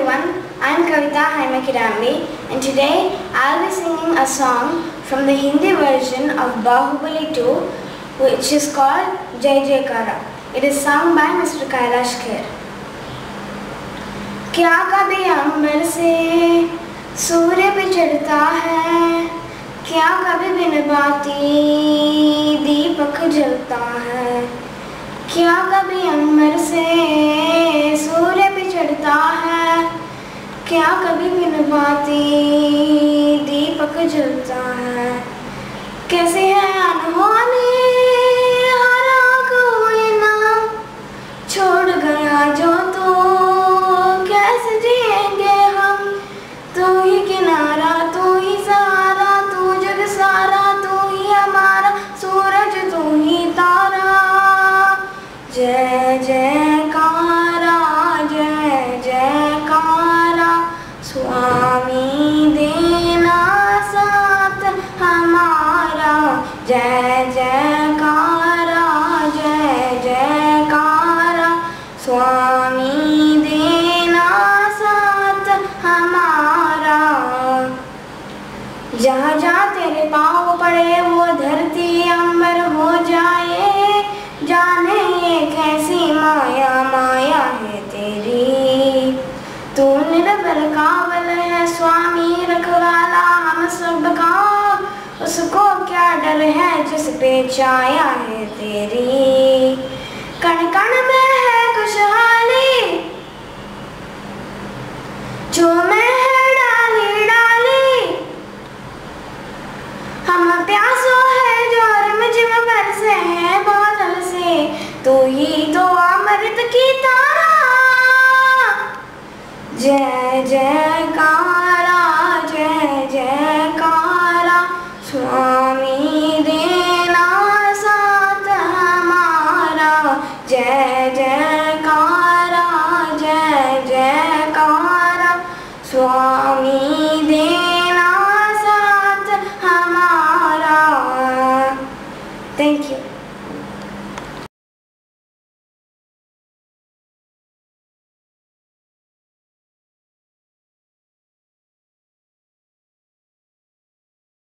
everyone, I'm Kavita Haimakidambi and today I'll be singing a song from the Hindi version of Bahubali 2 which is called Jai Jai Kara. It is sung by Mr. Kailash Kher. क्या कभी अंबर से सूर्य चढ़ता है क्या कभी बिन बाती दीपक जलता है क्या कभी अंबर से क्या कभी बिन बाती दीपक जलता है? कैसे है अनहोनी? हरा कोई ना। छोड़ गया जो तू, कैसे जिएँगे हम? तू ही किनारा, तू ही सहारा, तू जग सारा, तू ही हमारा, सूरज, तू ही तारा। जय जयकारा स्वामी देना साथ हमारा। जय, जयकारा जय, जयकारा। स्वामी देना साथ हमारा। जहाँ जहाँ तेरे पाँव पड़े, वो धरती अंबर हो जाए। जाने ये कैसी माया माया है तेरी। निर्बल कावल है स्वामी, रखवाला हम सब का। उसको क्या डर है जिस पे छाया है तेरी। कण कण में है खुशहाली, जो मैं है डाली डाली। हम प्यासो है जो रिमझिम बरसे हैं बादल से, तू ही तो अमृत की तारा जय जयकारा जय जयकारा। स्वामी देना साथ हमारा। जय जयकारा जय जयकारा। स्वामी